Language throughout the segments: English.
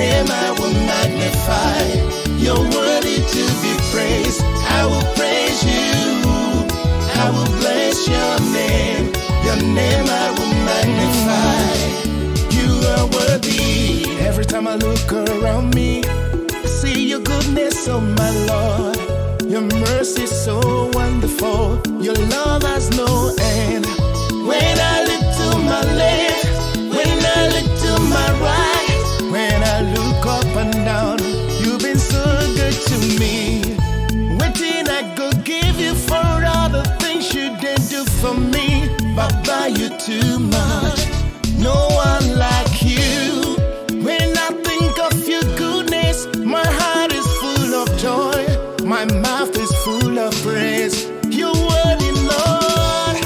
name I will magnify. You're worthy to be praised. I will praise you. I will bless your name. Your name I will magnify. You are worthy. Every time I look around me, I see your goodness, oh my Lord. Your mercy so wonderful. Your love has no too much. No one like you. When I think of your goodness, my heart is full of joy. My mouth is full of praise. Lord,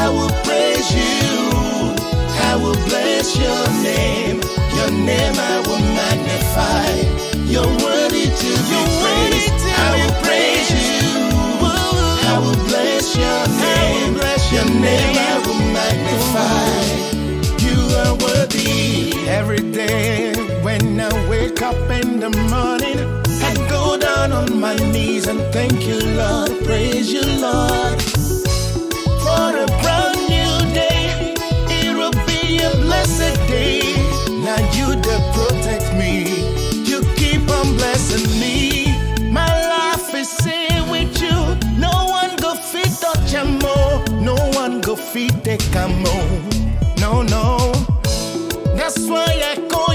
I will praise you. I will bless your name. Your name I will every day. When I wake up in the morning, I go down on my knees and thank you, Lord. Praise you, Lord. For a brand new day, it will be a blessed day. Now you that protect me, you keep on blessing me. My life is safe with you. No one go fit touch more. No one go fit take more. No, no. sueñes con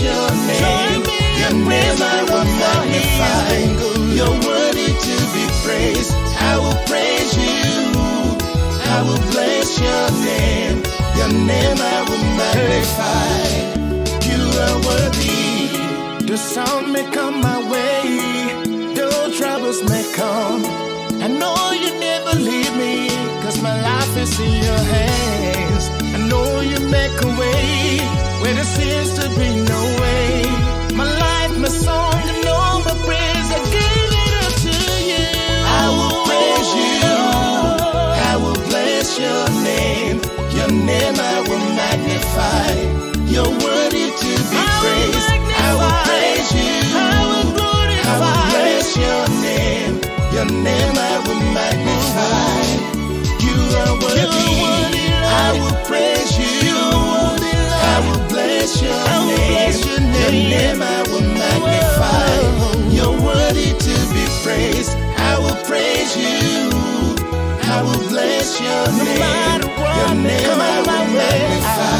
your name. Your name I will magnify. You're worthy to be praised. I will praise you. I will bless your name. Your name I will magnify. You are worthy. The sound may come my way, though troubles may come. I know you never leave me, cause my life is in your hands. Know you make a way where there seems to be no way. My life, my song, praise you. I will bless your I will name. Bless your name. Your name I will magnify. You're worthy to be praised. I will praise you. I will bless your name. Your name I will magnify.